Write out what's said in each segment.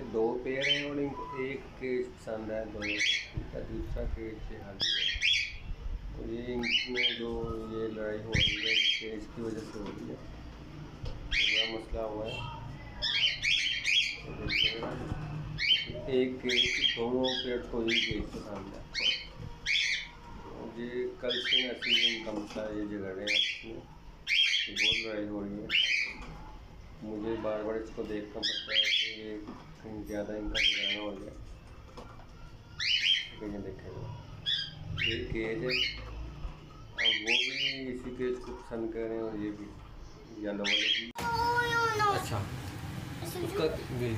ले रहे हैं और इनको एक केज पसंद है दो, इनका दूसरा केज से हाजिर है और ये इनमें जो ये लड़ाई हो रही है, केज की वजह से हो रही है। बड़ा मसला हुआ है। तो एक केज दोनों पेड़ को ही केज पसंद है। ये कल से ऐसे इनका मसला ये झगड़ रहे हैं। तो बहुत लड़ाई हो रही है। मुझे बार बार इसको देखना पड़ता है कि ये कहीं ज़्यादा इनका झगड़ाना हो गया कहीं देखेगा ये केज है। अब वो भी इसी केज को पसंद कर रहे हैं और ये भी। येलो वाले भी। अच्छा। उसका बिल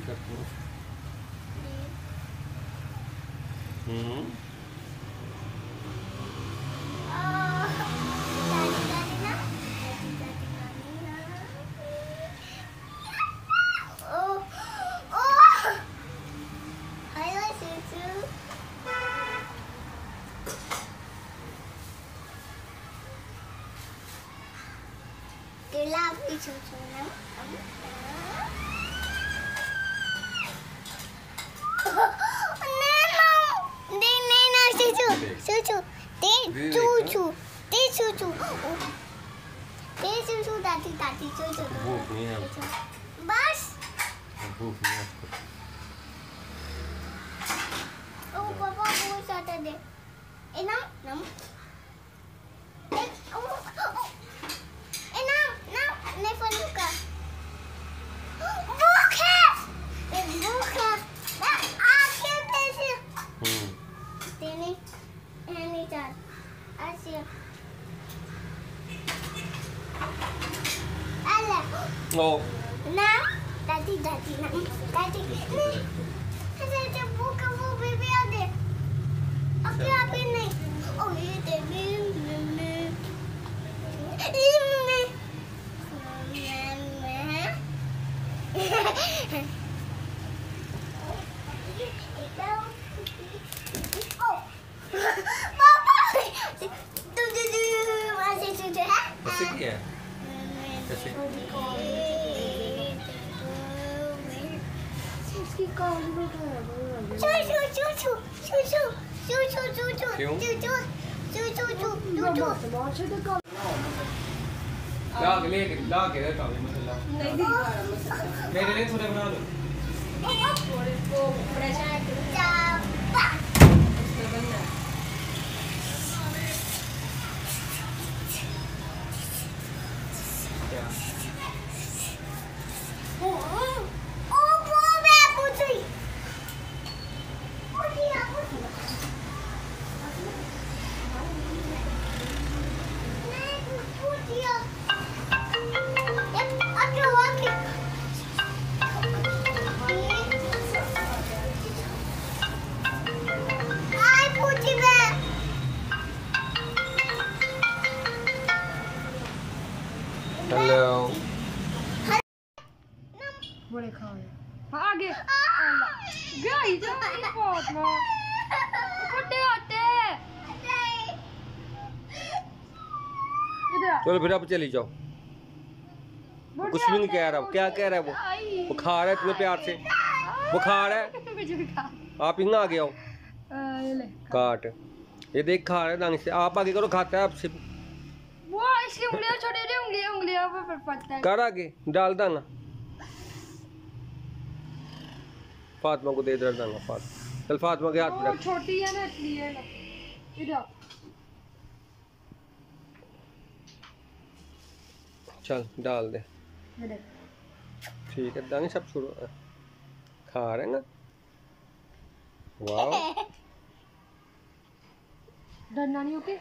दो हम्म है बस है Oh. Eh, nam, nam. Eh, oh, oh. Lo. Nah, tadi tadi nah, tadi nih. Saya buka mau baby ada. Oke, apa nih, Oh, ini baby. Ini. Mama. Oh. Masih ah. ya? कैसे? क्यों? ला ले ला के दे कावे मसाला। मेरे लिए थोड़े बना दो। क्या बड़े खाए आगे। गई जो ये बहुत ना फटे आते इधर चलो फिर आप चली जाओ। कुछ भी नहीं कह रहा वो क्या कह रहा है वो? आई। वो खा रहा है इतने प्यार से? वो खा रहा है? आप यहाँ आ गया हो आ, ये ले काट। ये देख खा रहा है दानी से। आप आगे करो खाता है आपसे। वो इसकी उंगलियाँ छोटी छोटी उंगलियाँ उंगलियाँ पे पड़ता है। कर आगे डाल दाना। फातिमा को दे दे दाना फातिमा चल फातिमा के हाथ में रख। छोटी है ना इसलिए। इधर चल डाल दे। ठीक है दानी सब शुरू खा रहे ना? वाह। डरना नहीं ओके?